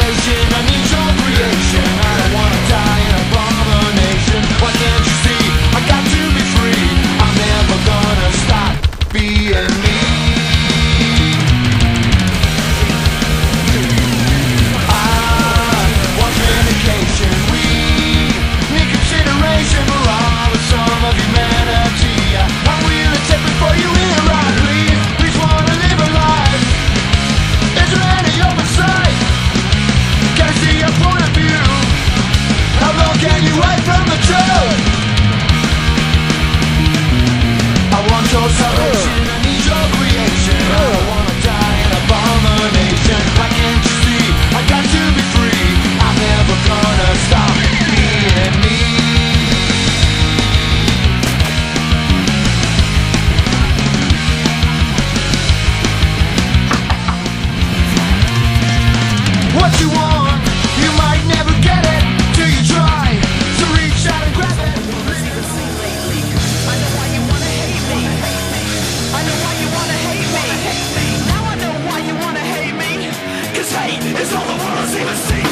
salvation. I need It's all the words even see.